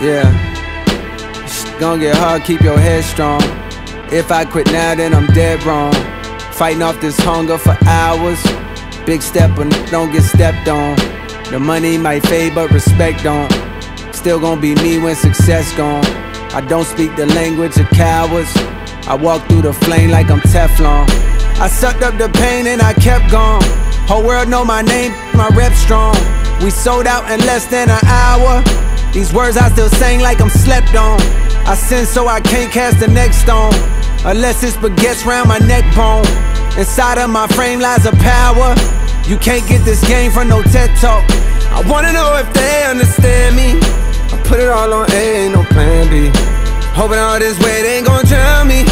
Yeah. It's gonna get hard, keep your head strong. If I quit now, then I'm dead wrong. Fighting off this hunger for hours. Big step, but don't get stepped on. The money might fade, but respect don't. Still gonna be me when success gone. I don't speak the language of cowards. I walk through the flame like I'm Teflon. I sucked up the pain and I kept going. Whole world know my name, my rep strong. We sold out in less than an hour. These words I still sing like I'm slept on. I sin so I can't cast the next stone. Unless it's baguettes round my neck bone. Inside of my frame lies a power. You can't get this game from no TED talk. I wanna know if they understand me. I put it all on A, ain't no plan B. Hoping all this weight ain't gon' drown me.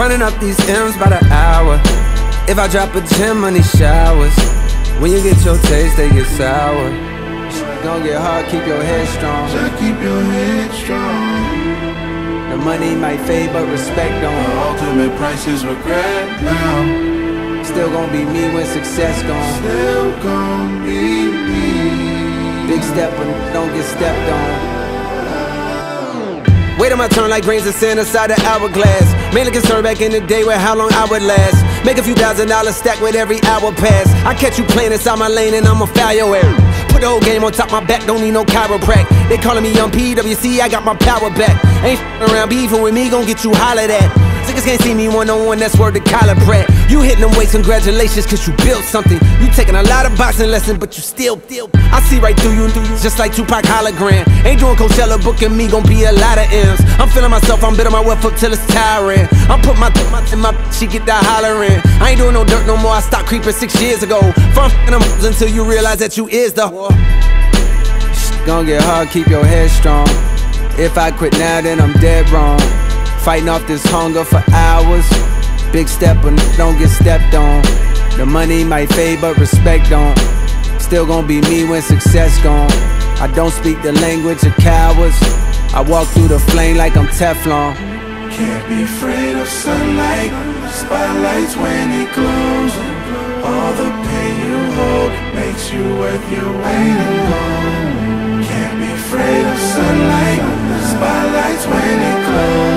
Running up these M's by the hour. If I drop a gem on these showers, when you get your taste, they get sour. Gonna get hard, keep your head strong. Just keep your head strong. The money might fade, but respect don't. The ultimate price is regret now. Still gonna be me when success gone. Still gon' be me. Big step, but don't get stepped on. Wait on my turn like grains of sand inside the hourglass. Mainly concerned back in the day with how long I would last. Make a few thousand dollars stack with every hour pass. I catch you playing inside my lane and I'ma foul. Put the whole game on top my back, don't need no chiroprac. They calling me on PWC, I got my power back. Ain't around beefing with me, gon' get you hollered at. Niggas can't see me one on one, that's word to collar Pratt. You hitting them weights, congratulations, cause you built something. You taking a lot of boxing lessons, but you still, still. I see right through you, just like Tupac hologram. Ain't doing Coachella, booking me, gon' be a lot of M's. I'm feeling myself, I'm bitter my wealth up till it's tiring. I'm put my, my, in my, she get that hollering. I ain't doing no dirt no more, I stopped creeping six years ago. From them until you realize that you is the. Gonna get hard, keep your head strong. If I quit now, then I'm dead wrong. Fighting off this hunger for hours. Big step, but don't get stepped on. The money might fade, but respect don't. Still gonna be me when success gone. I don't speak the language of cowards. I walk through the flame like I'm Teflon. Can't be afraid of sunlight. Spotlights when it glows. All the pain you hold makes you worth your weight in gold. Can't be afraid of sunlight. Spotlights when it glows.